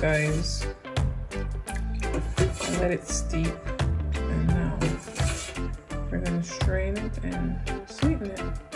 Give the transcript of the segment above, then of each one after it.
guys. Let it steep and now we're going to strain it and sweeten it.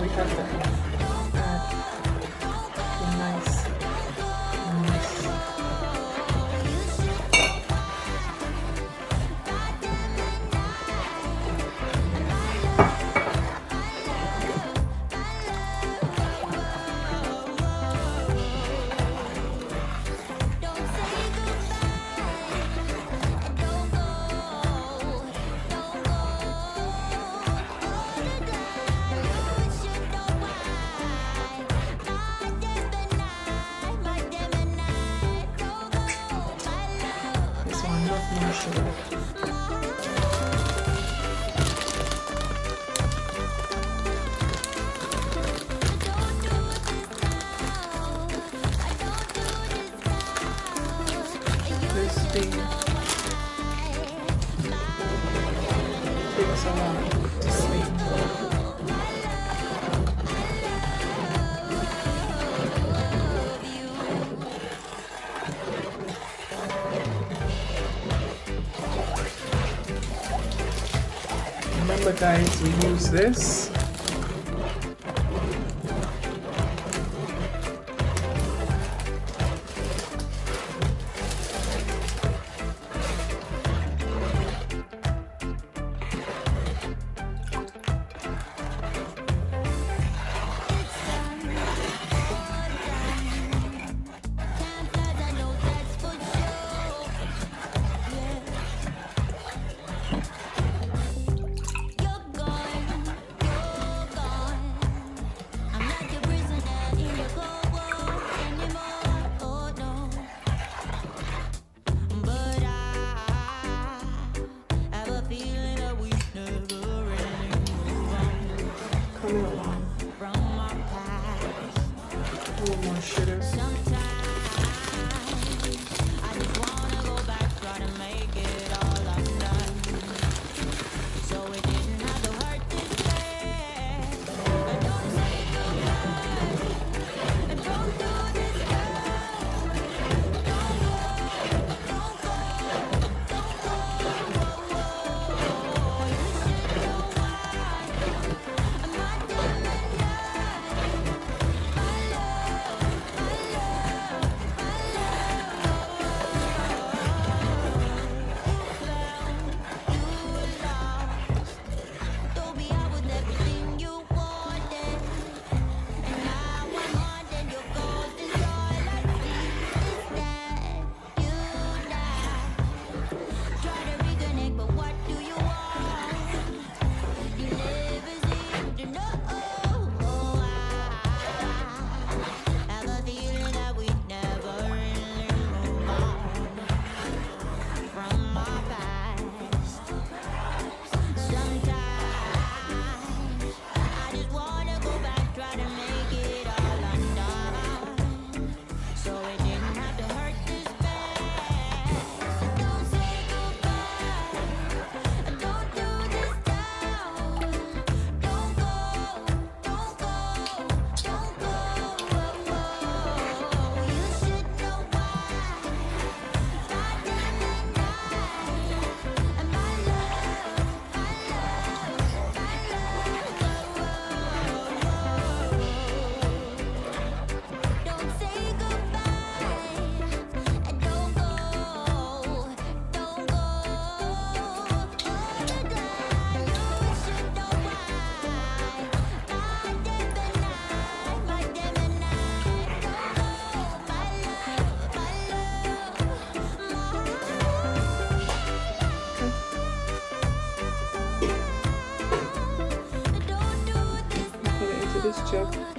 美味しった guys we use this. from my past. Who am I shitting? this joke.